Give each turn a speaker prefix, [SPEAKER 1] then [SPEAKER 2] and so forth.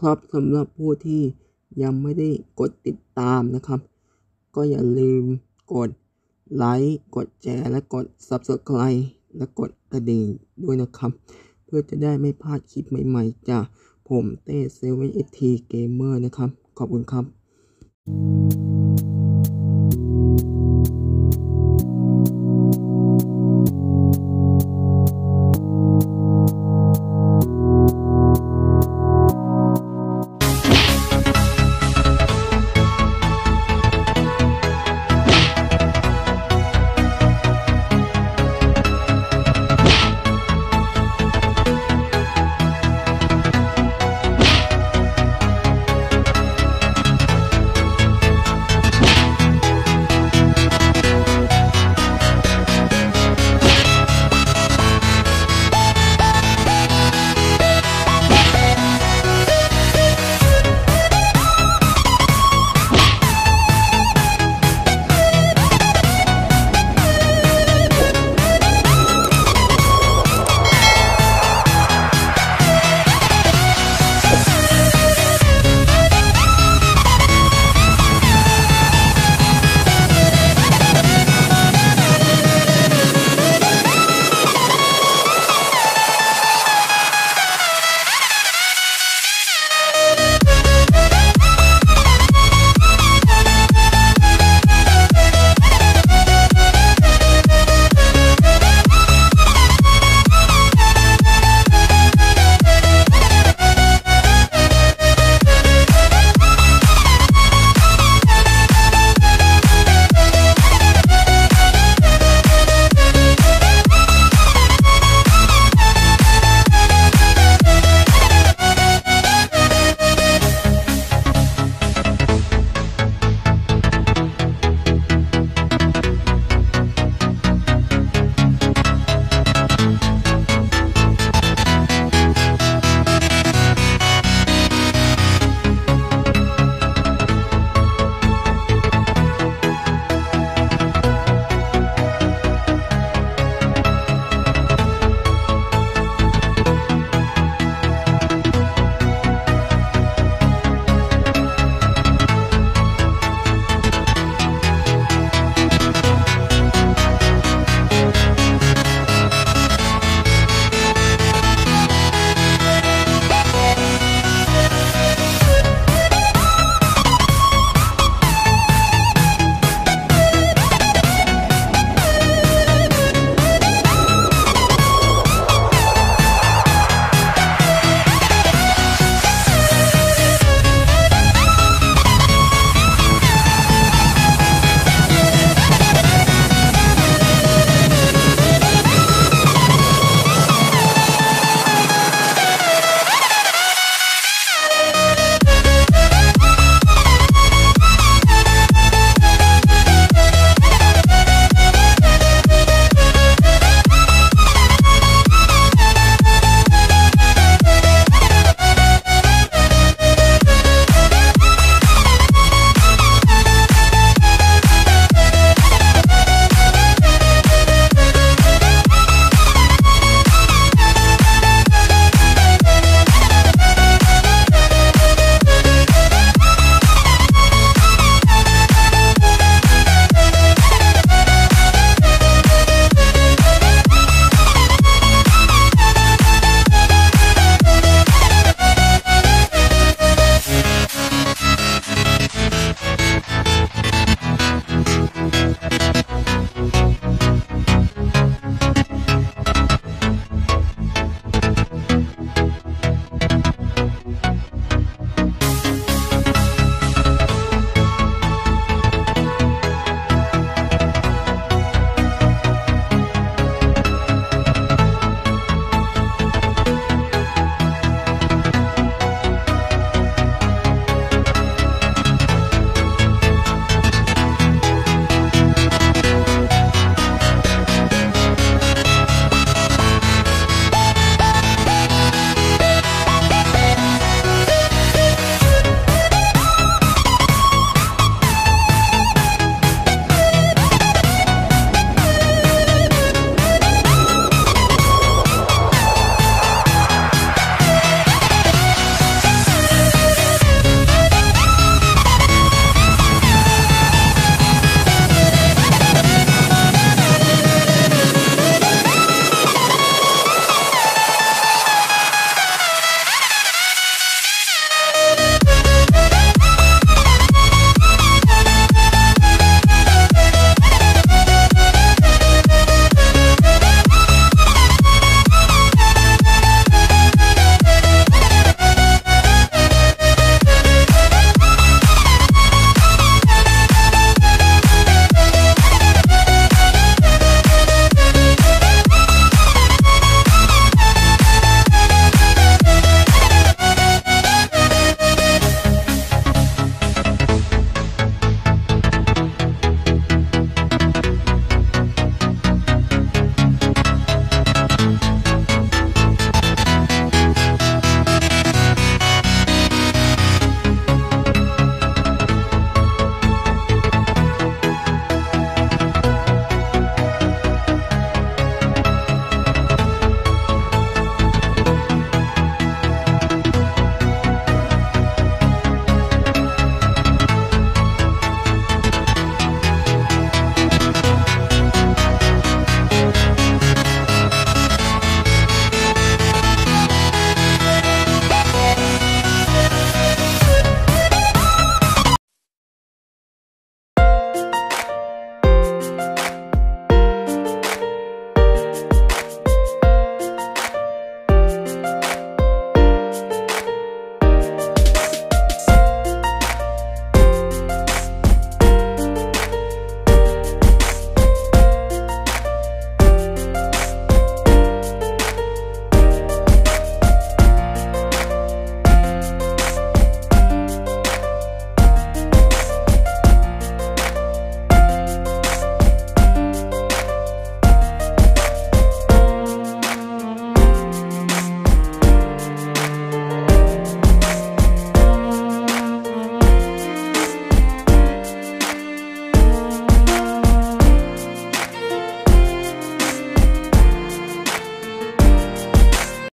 [SPEAKER 1] ครับสำหรับผู้ที่ยังไม่ได้กดติดตามนะครับ ก็อย่าลืมกดไลค์กดแชร์และกด Subscribe และกดกระดิ่งด้วยนะครับ เพื่อจะได้ไม่พลาดคลิปใหม่ๆจากผมเต้ Seven Eighty Gamer นะครับ ขอบคุณครับ